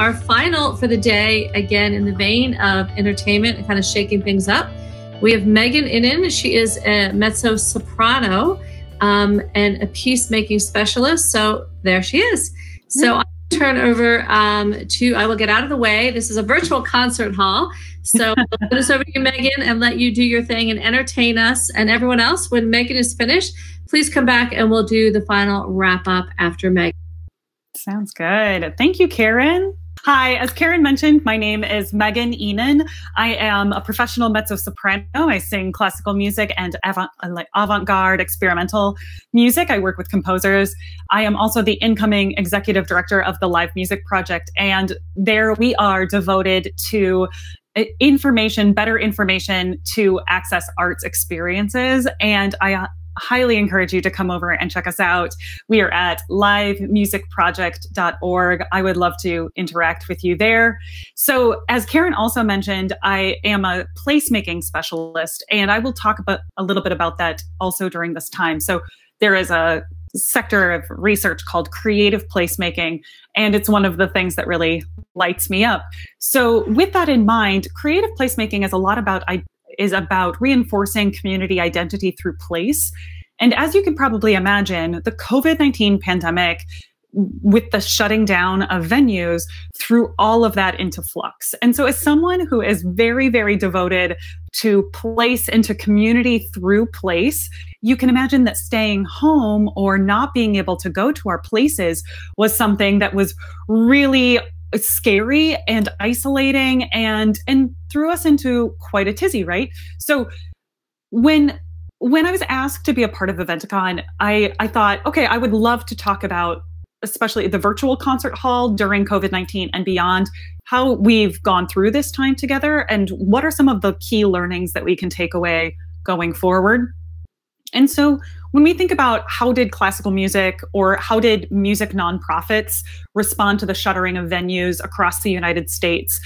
our final for the day, again, in the vein of entertainment and kind of shaking things up, we have Megan Ihnen. She is a mezzo soprano um, and a placemaking specialist. So there she is. So I turn over um, to, I will get out of the way. This is a virtual concert hall. So I'll put us over to you, Megan, and let you do your thing and entertain us and everyone else. When Megan is finished, please come back and we'll do the final wrap up after Megan. Sounds good. Thank you, Karen. Hi, as Karen mentioned, my name is Megan Ihnen. I am a professional mezzo soprano. I sing classical music and avant, avant-garde experimental music. I work with composers. I am also the incoming executive director of the Live Music Project, and there we are devoted to uh, information, better information to access arts experiences. And I highly encourage you to come over and check us out. We are at livemusicproject.org. I would love to interact with you there. So, as Karen also mentioned, I am a placemaking specialist, and I will talk about a little bit about that also during this time. So, there is a sector of research called creative placemaking, and it's one of the things that really lights me up. So, with that in mind, creative placemaking is a lot about is about reinforcing community identity through place. And as you can probably imagine, the COVID 19 pandemic, with the shutting down of venues, threw all of that into flux. And so, as someone who is very, very devoted to place and to community through place, you can imagine that staying home or not being able to go to our places was something that was really scary and isolating and and threw us into quite a tizzy right? So when when i was asked to be a part of eventicon i i thought okay i would love to talk about especially the virtual concert hall during covid-19 and beyond how we've gone through this time together and what are some of the key learnings that we can take away going forward and so when we think about how did classical music or how did music nonprofits respond to the shuttering of venues across the United States,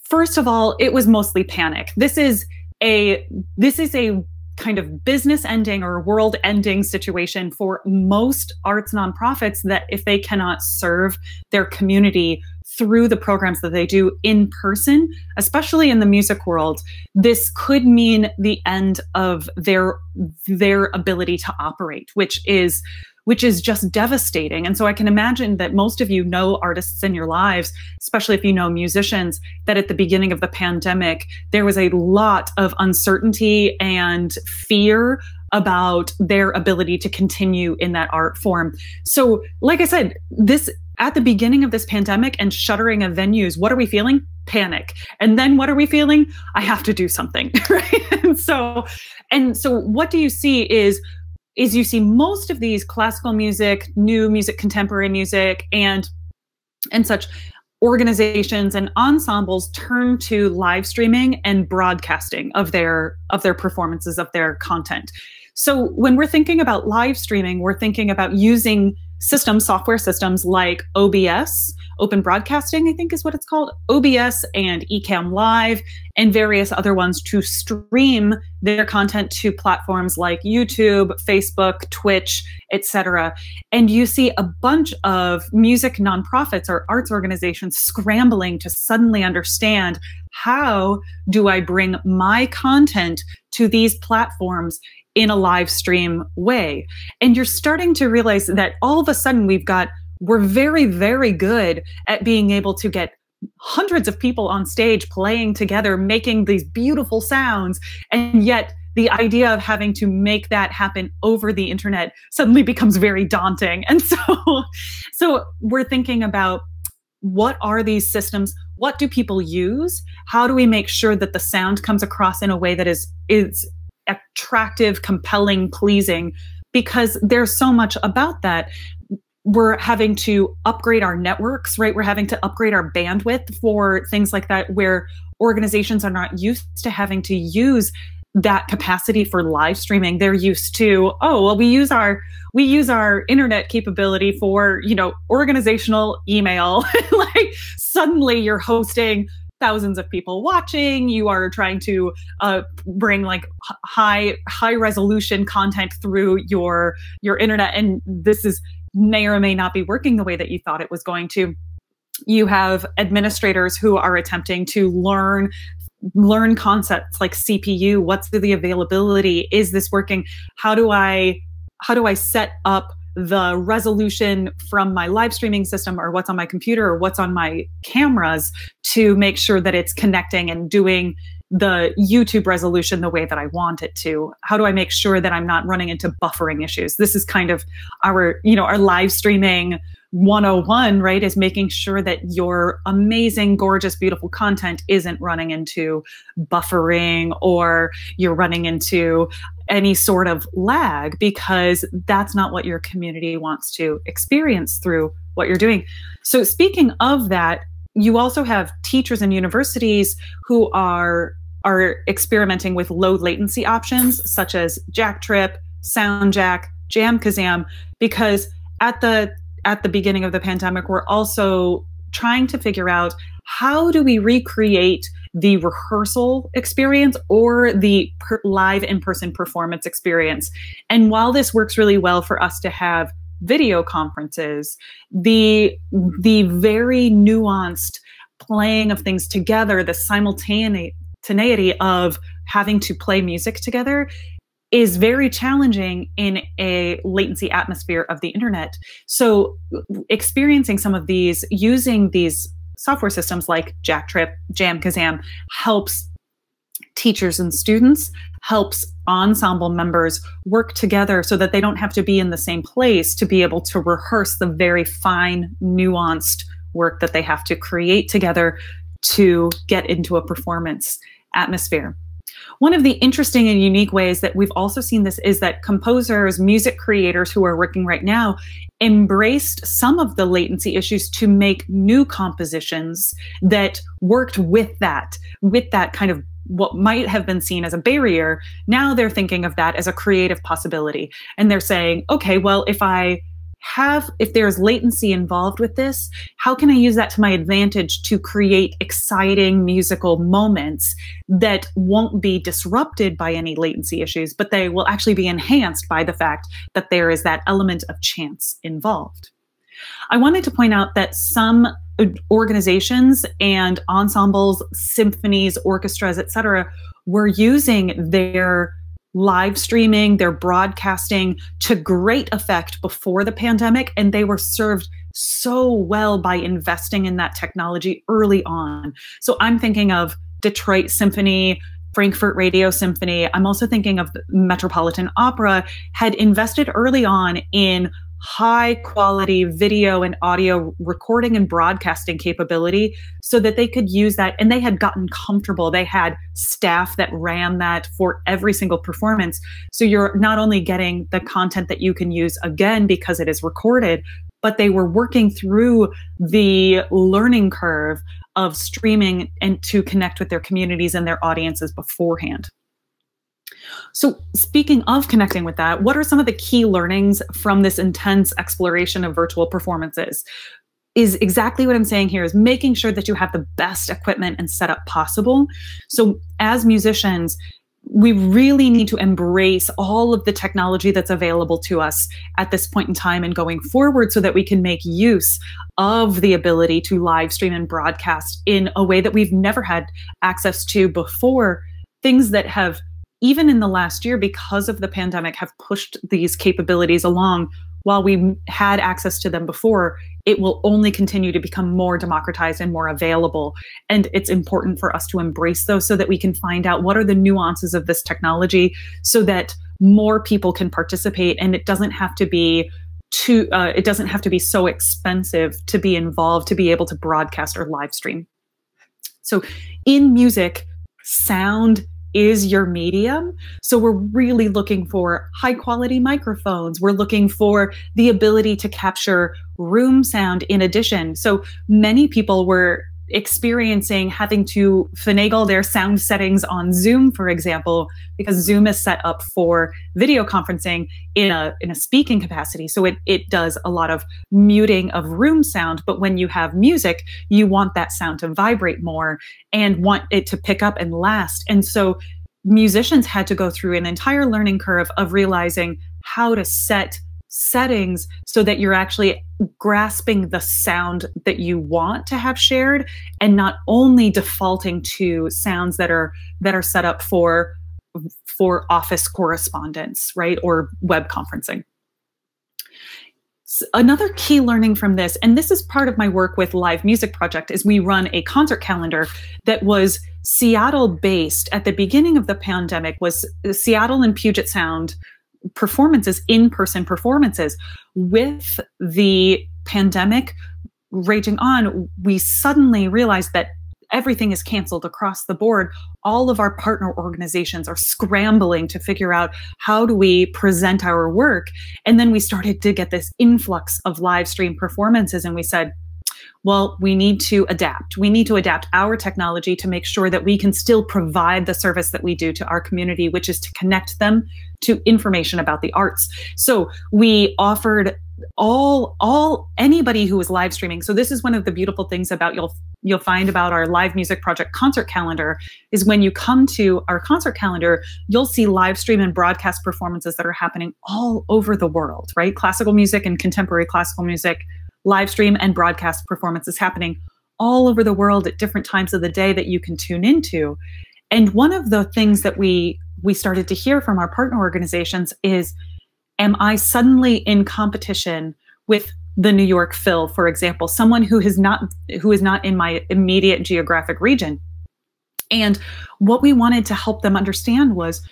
first of all, it was mostly panic. This is a this is a kind of business ending or world ending situation for most arts nonprofits that if they cannot serve their community through the programs that they do in person, especially in the music world, this could mean the end of their their ability to operate, which is which is just devastating. And so I can imagine that most of you know artists in your lives, especially if you know musicians, that at the beginning of the pandemic, there was a lot of uncertainty and fear about their ability to continue in that art form. So, like I said, this at the beginning of this pandemic and shuttering of venues, what are we feeling? Panic. And then what are we feeling? I have to do something, right? and so, and so what do you see is is you see most of these classical music, new music, contemporary music, and and such organizations and ensembles turn to live streaming and broadcasting of their of their performances of their content. So when we're thinking about live streaming, we're thinking about using systems, software systems like OBS, Open Broadcasting, I think is what it's called, OBS and Ecamm Live, and various other ones to stream their content to platforms like YouTube, Facebook, Twitch, etc. And you see a bunch of music nonprofits or arts organizations scrambling to suddenly understand how do I bring my content to these platforms in a live stream way. And you're starting to realize that all of a sudden we've got, we're very, very good at being able to get hundreds of people on stage playing together, making these beautiful sounds. And yet, the idea of having to make that happen over the internet suddenly becomes very daunting. And so, so we're thinking about what are these systems? What do people use? How do we make sure that the sound comes across in a way that is is attractive, compelling, pleasing, because there's so much about that. We're having to upgrade our networks, right? We're having to upgrade our bandwidth for things like that, where organizations are not used to having to use that capacity for live streaming they're used to oh well we use our we use our internet capability for you know organizational email like suddenly you're hosting thousands of people watching. You are trying to uh, bring like high high resolution content through your your internet and this is may or may not be working the way that you thought it was going to. You have administrators who are attempting to learn learn concepts like cpu what's the availability is this working? How do i how do i set up the resolution from my live streaming system or what's on my computer or what's on my cameras to make sure that it's connecting and doing the YouTube resolution the way that I want it to? How do I make sure that I'm not running into buffering issues? This is kind of our, you know, our live streaming 101, right? Is making sure that your amazing, gorgeous, beautiful content isn't running into buffering or you're running into any sort of lag because that's not what your community wants to experience through what you're doing. So, speaking of that, you also have teachers and universities who are are experimenting with low latency options such as Jacktrip, SoundJack, JamKazam, because at the at the beginning of the pandemic, we're also trying to figure out how do we recreate the rehearsal experience or the per- live in-person performance experience. And while this works really well for us to have video conferences, the the very nuanced playing of things together, the simultaneity of having to play music together is very challenging in a latency atmosphere of the internet. So, experiencing some of these, using these software systems like Jacktrip, JamKazam helps teachers and students, helps ensemble members work together so that they don't have to be in the same place to be able to rehearse the very fine, nuanced work that they have to create together to get into a performance atmosphere. One of the interesting and unique ways that we've also seen this is that composers, music creators who are working right now embraced some of the latency issues to make new compositions that worked with that, with that kind of what might have been seen as a barrier. Now they're thinking of that as a creative possibility. And they're saying, okay, well, if I have if there's latency involved with this how can i use that to my advantage to create exciting musical moments that won't be disrupted by any latency issues but they will actually be enhanced by the fact that there is that element of chance involved? I wanted to point out that some uh, organizations and ensembles symphonies orchestras etc were using their live streaming, they're broadcasting to great effect before the pandemic, and they were served so well by investing in that technology early on. So I'm thinking of Detroit Symphony, Frankfurt Radio Symphony. I'm also thinking of Metropolitan Opera had invested early on in high quality video and audio recording and broadcasting capability so that they could use that. And they had gotten comfortable. They had staff that ran that for every single performance. So you're not only getting the content that you can use again because it is recorded, but they were working through the learning curve of streaming and to connect with their communities and their audiences beforehand. So, speaking of connecting with that, what are some of the key learnings from this intense exploration of virtual performances? Is exactly what I'm saying here is making sure that you have the best equipment and setup possible. So, as musicians, we really need to embrace all of the technology that's available to us at this point in time and going forward so that we can make use of the ability to live stream and broadcast in a way that we've never had access to before. Things that have even in the last year, because of the pandemic, have pushed these capabilities along. While we had access to them before, it will only continue to become more democratized and more available. And it's important for us to embrace those so that we can find out what are the nuances of this technology so that more people can participate and it doesn't have to be too uh, it doesn't have to be so expensive to be involved to be able to broadcast or live stream so in music sound is your medium. So we're really looking for high quality microphones. We're looking for the ability to capture room sound in addition. So many people were experiencing having to finagle their sound settings on Zoom, for example, because Zoom is set up for video conferencing in a in a speaking capacity. So it it does a lot of muting of room sound. But when you have music, you want that sound to vibrate more and want it to pick up and last. And so musicians had to go through an entire learning curve of realizing how to set settings so that you're actually grasping the sound that you want to have shared and not only defaulting to sounds that are that are set up for for office correspondence right or web conferencing. Another key learning from this and this is part of my work with live music project is we run a concert calendar that was seattle based at the beginning of the pandemic was uh, seattle and puget sound performances in-person performances. With the pandemic raging on we suddenly realized that everything is canceled across the board. All of our partner organizations are scrambling to figure out how do we present our work. And then we started to get this influx of live stream performances and we said well we need to adapt. We need to adapt our technology to make sure that we can still provide the service that we do to our community which is to connect them to information about the arts. So we offered all all anybody who was live streaming. So this is one of the beautiful things about you'll you'll find about our live music project concert calendar is when you come to our concert calendar you'll see live stream and broadcast performances that are happening all over the world right? Classical music and contemporary classical music live stream and broadcast performances happening all over the world at different times of the day that you can tune into and one of the things that we we started to hear from our partner organizations is am I suddenly in competition with the New York Phil, for example, someone who has not who is not in my immediate geographic region? And what we wanted to help them understand was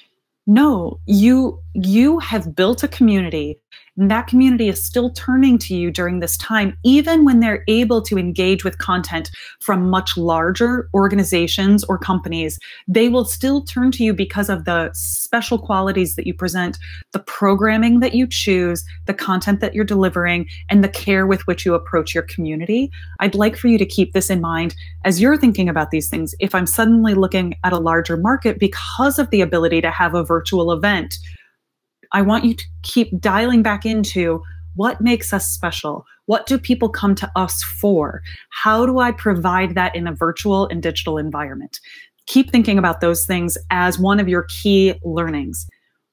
no, you you have built a community and that community is still turning to you during this time, even when they're able to engage with content from much larger organizations or companies. They will still turn to you because of the special qualities that you present, the programming that you choose, the content that you're delivering, and the care with which you approach your community. I'd like for you to keep this in mind as you're thinking about these things. If I'm suddenly looking at a larger market because of the ability to have a virtual event, I want you to keep dialing back into what makes us special? What do people come to us for? How do I provide that in a virtual and digital environment? Keep thinking about those things as one of your key learnings.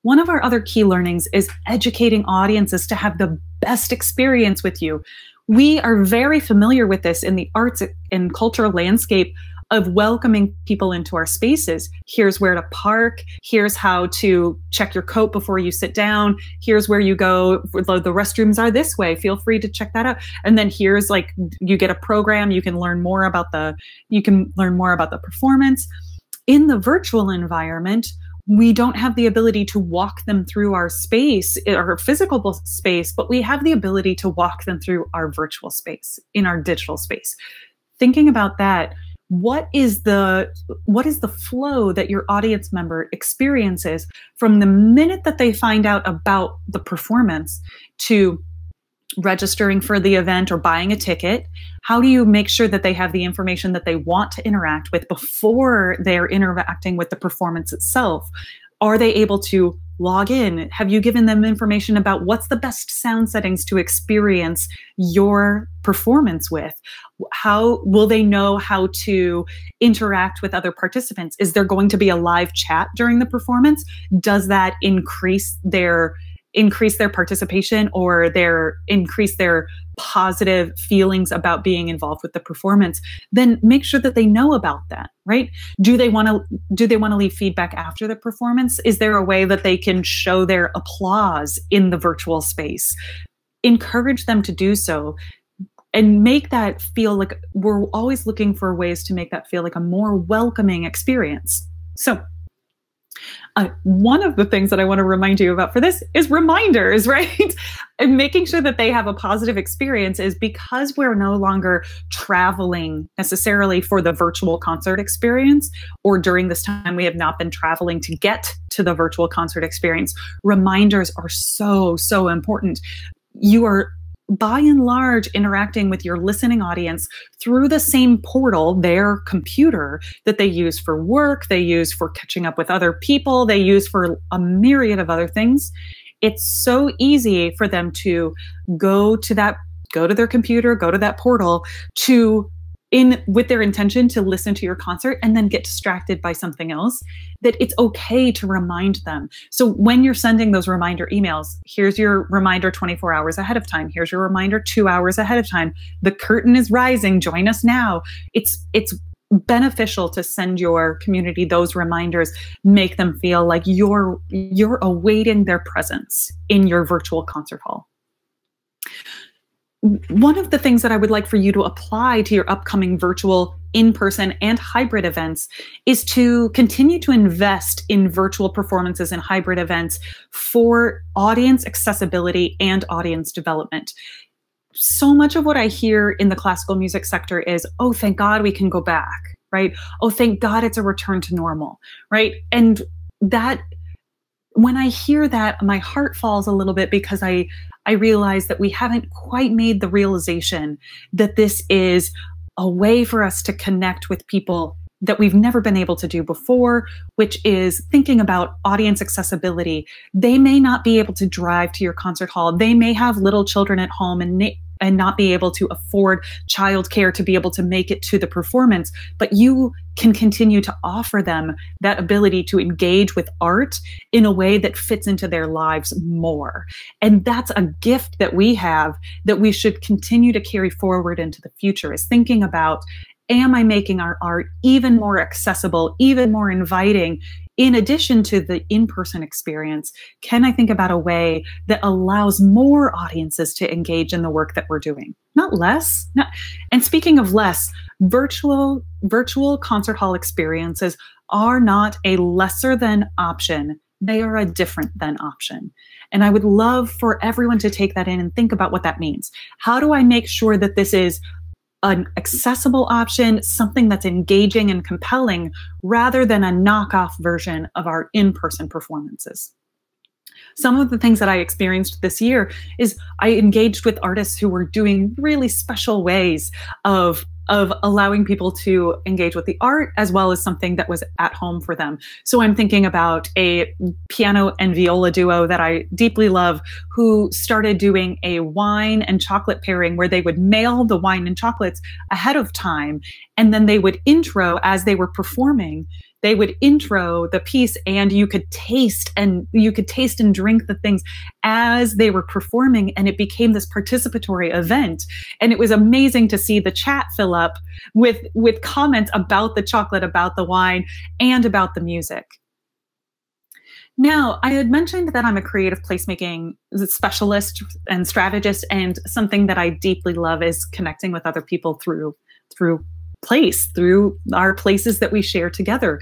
One of our other key learnings is educating audiences to have the best experience with you. We are very familiar with this in the arts and cultural landscape of welcoming people into our spaces. Here's where to park. Here's how to check your coat before you sit down. Here's where you go. The restrooms are this way. Feel free to check that out. And then here's like you get a program. You can learn more about the you can learn more about the performance. In the virtual environment, we don't have the ability to walk them through our space, eh, our physical space, but we have the ability to walk them through our virtual space in our digital space. Thinking about that, what is the what is the flow that your audience member experiences from the minute that they find out about the performance to registering for the event or buying a ticket? How do you make sure that they have the information that they want to interact with before they're interacting with the performance itself are they able to log in? Have you given them information about what's the best sound settings to experience your performance with? How will they know how to interact with other participants? Is there going to be a live chat during the performance? Does that increase their increase their participation or their increase their positive feelings about being involved with the performance then make sure that they know about that right? Do they want to do they want to leave feedback after the performance? Is there a way that they can show their applause in the virtual space? Encourage them to do so and make that feel like we're always looking for ways to make that feel like a more welcoming experience. So uh, one of the things that I want to remind you about for this is reminders, right? and making sure that they have a positive experience is because we're no longer traveling necessarily for the virtual concert experience, or during this time we have not been traveling to get to the virtual concert experience. Reminders are so, so important. You are by and large interacting with your listening audience through the same portal, their computer that they use for work, they use for catching up with other people, they use for a myriad of other things. It's so easy for them to go to that, go to their computer, go to that portal to in with their intention to listen to your concert and then get distracted by something else that it's okay to remind them. So when you're sending those reminder emails here's your reminder 24 hours ahead of time. Here's your reminder 2 hours ahead of time. The curtain is rising. Join us now. It's it's beneficial to send your community those reminders make them feel like you're you're awaiting their presence in your virtual concert hall one of the things that I would like for you to apply to your upcoming virtual, in person, and hybrid events is to continue to invest in virtual performances and hybrid events for audience accessibility and audience development. So much of what I hear in the classical music sector is, oh, thank God we can go back, right? Oh, thank God it's a return to normal, right? And that when I hear that, my heart falls a little bit because I I realize that we haven't quite made the realization that this is a way for us to connect with people that we've never been able to do before, which is thinking about audience accessibility. They may not be able to drive to your concert hall. They may have little children at home and and not be able to afford childcare to be able to make it to the performance, but you can continue to offer them that ability to engage with art in a way that fits into their lives more. And that's a gift that we have that we should continue to carry forward into the future is thinking about am I making our art even more accessible, even more inviting in addition to the in person experience, can I think about a way that allows more audiences to engage in the work that we're doing? Not less. Not, and speaking of less, virtual virtual concert hall experiences are not a lesser than option. They are a different than option. And I would love for everyone to take that in and think about what that means. How do I make sure that this is an accessible option, something that's engaging and compelling, rather than a knockoff version of our in person performances. Some of the things that I experienced this year is I engaged with artists who were doing really special ways of of allowing people to engage with the art as well as something that was at home for them. So I'm thinking about a piano and viola duo that I deeply love who started doing a wine and chocolate pairing where they would mail the wine and chocolates ahead of time and then they would intro as they were performing they would intro the piece and you could taste and you could taste and drink the things as they were performing and it became this participatory event. And it was amazing to see the chat fill up with with comments about the chocolate about the wine and about the music. Now, I had mentioned that I'm a creative placemaking specialist and strategist, and something that I deeply love is connecting with other people through through place through our places that we share together.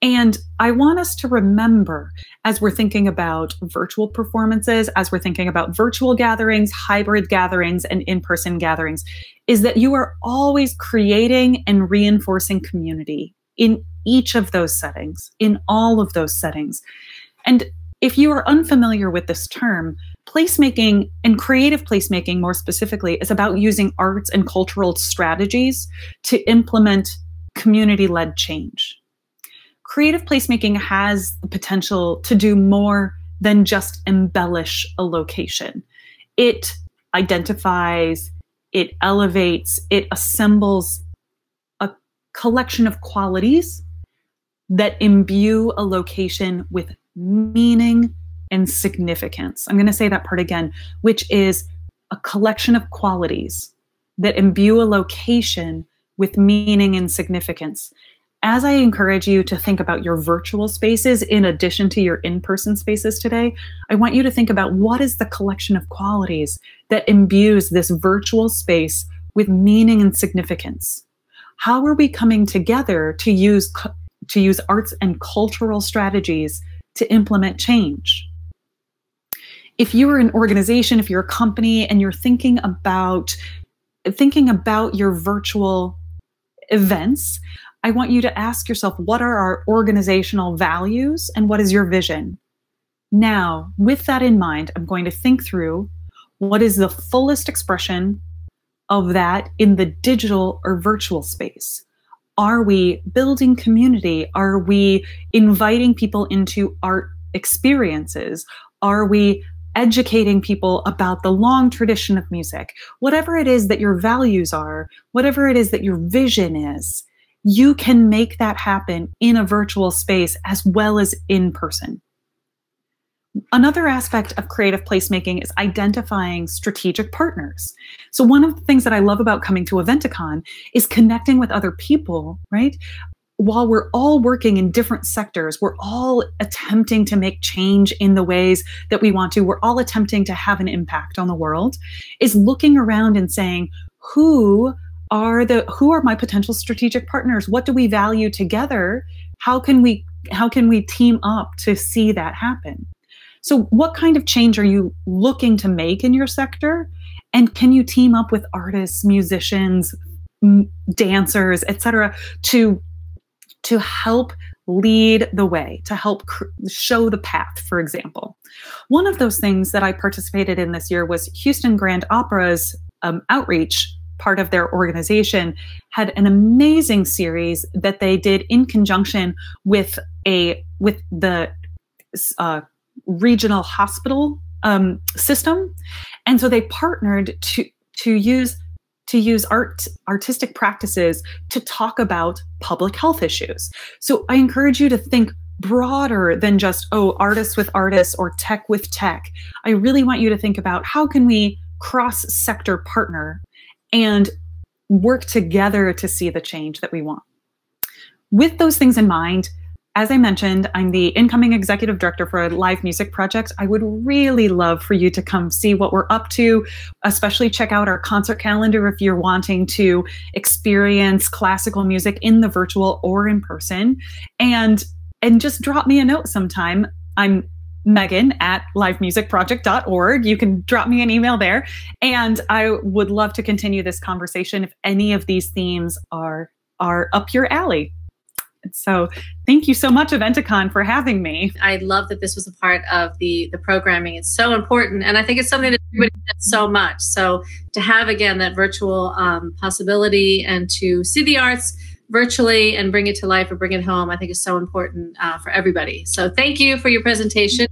And I want us to remember as we're thinking about virtual performances, as we're thinking about virtual gatherings, hybrid gatherings, and in person gatherings, is that you are always creating and reinforcing community in each of those settings, in all of those settings. And if you are unfamiliar with this term, placemaking and creative placemaking, more specifically, is about using arts and cultural strategies to implement community led change. Creative placemaking has the potential to do more than just embellish a location. It identifies, it elevates, it assembles a collection of qualities that imbue a location with meaning and significance. I'm going to say that part again, which is a collection of qualities that imbue a location with meaning and significance. As I encourage you to think about your virtual spaces in addition to your in person spaces today, I want you to think about what is the collection of qualities that imbues this virtual space with meaning and significance. How are we coming together to use, to use arts and cultural strategies to implement change? If you're an organization, if you're a company and you're thinking about thinking about your virtual events, I want you to ask yourself what are our organizational values and what is your vision? Now, with that in mind, I'm going to think through what is the fullest expression of that in the digital or virtual space. Are we building community? Are we inviting people into art experiences? Are we educating people about the long tradition of music, whatever it is that your values are, whatever it is that your vision is, you can make that happen in a virtual space as well as in person. Another aspect of creative placemaking is identifying strategic partners. So, one of the things that I love about coming to Eventicon is connecting with other people, right? While we're all working in different sectors, we're all attempting to make change in the ways that we want to, we're all attempting to have an impact on the world, is looking around and saying, who are the who are my potential strategic partners? What do we value together? How can we how can we team up to see that happen? So what kind of change are you looking to make in your sector? And can you team up with artists, musicians, dancers, etc., to to help lead the way, to help show the path, for example. One of those things that I participated in this year was Houston Grand Opera's um, outreach part of their organization had an amazing series that they did in conjunction with a with the uh, regional hospital um, system and so they partnered to to use to use art artistic practices to talk about public health issues. So I encourage you to think broader than just oh artists with artists or tech with tech. I really want you to think about how can we cross sector partner and work together to see the change that we want. With those things in mind, as I mentioned, I'm the incoming executive director for a live music project. I would really love for you to come see what we're up to, especially check out our concert calendar if you're wanting to experience classical music in the virtual or in person. And and just drop me a note sometime. I'm Megan at livemusicproject.org. You can drop me an email there. And I would love to continue this conversation if any of these themes are are up your alley. So thank you so much, Eventicon, for having me. I love that this was a part of the the programming. It's so important, and I think it's something that everybody does so much. So to have again that virtual um, possibility and to see the arts virtually and bring it to life or bring it home, I think is so important uh, for everybody. So thank you for your presentation.